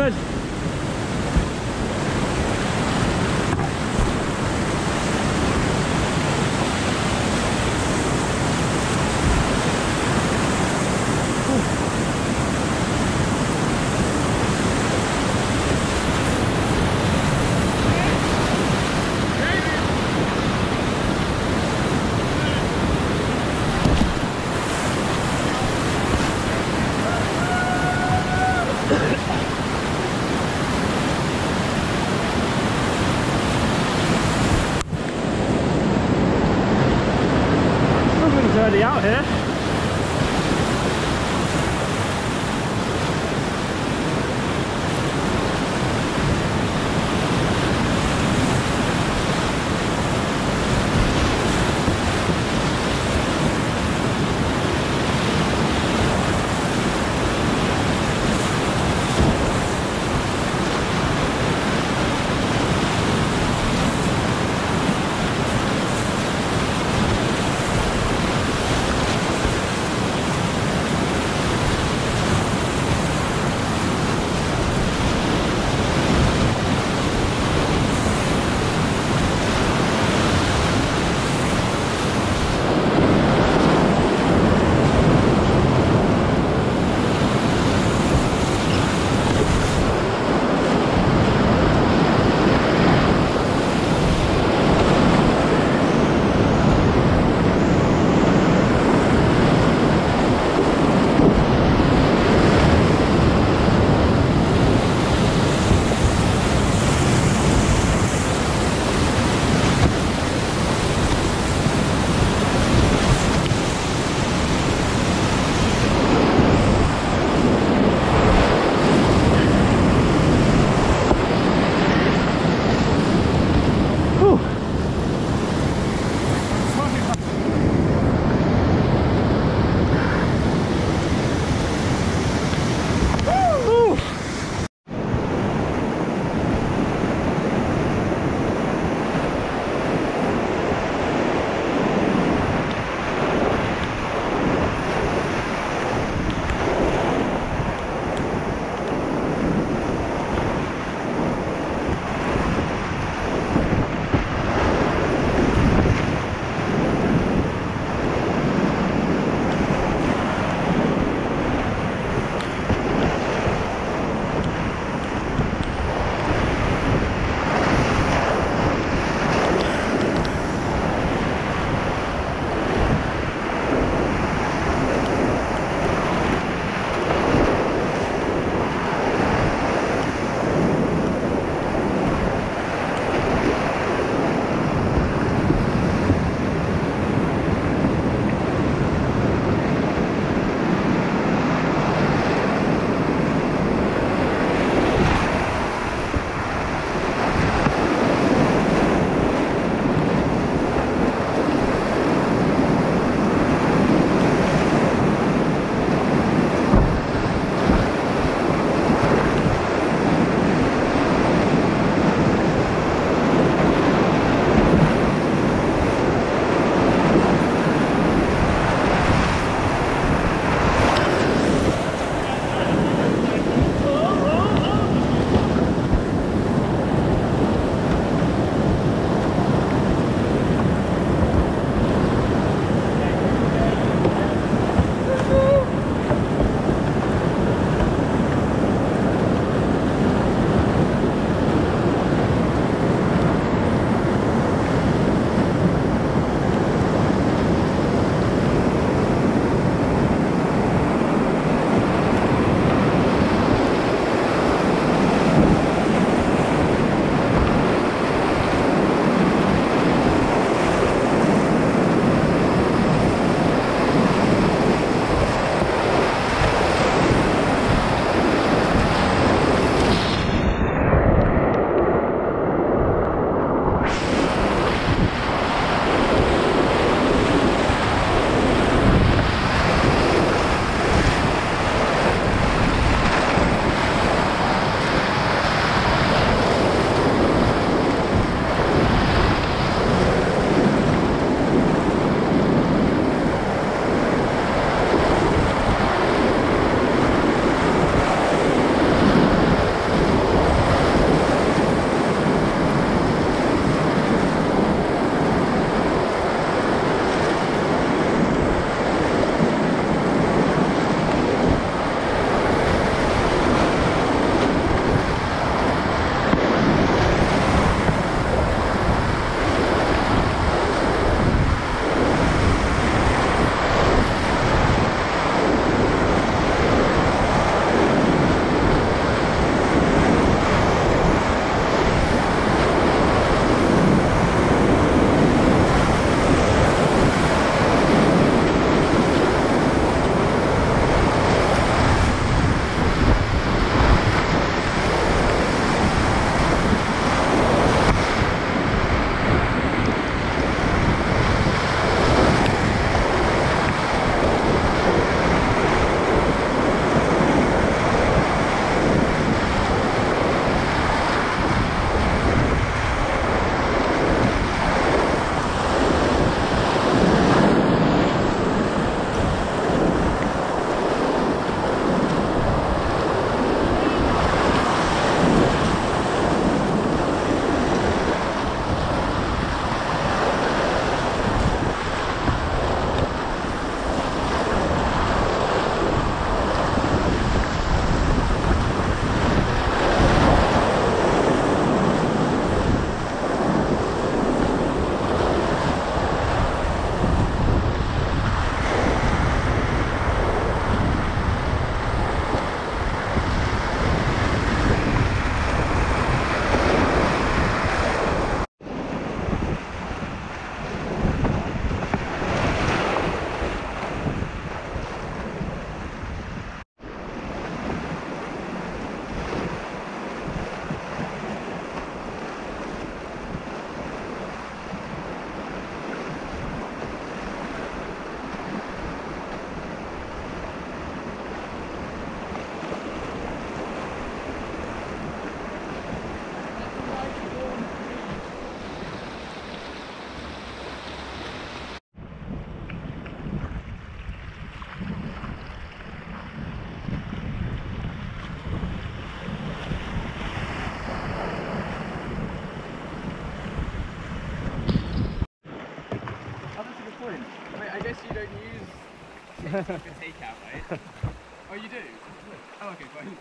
الدجاج early take a takeout, right? oh, you do? Oh, okay, fine.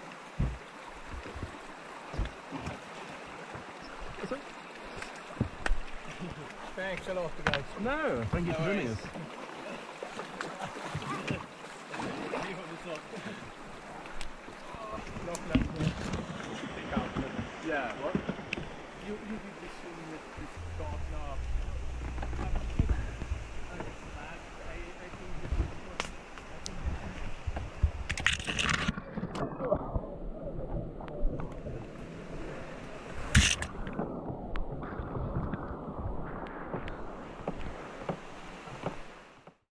Thanks a lot, guys. No, thank you no for joining us. yeah, what?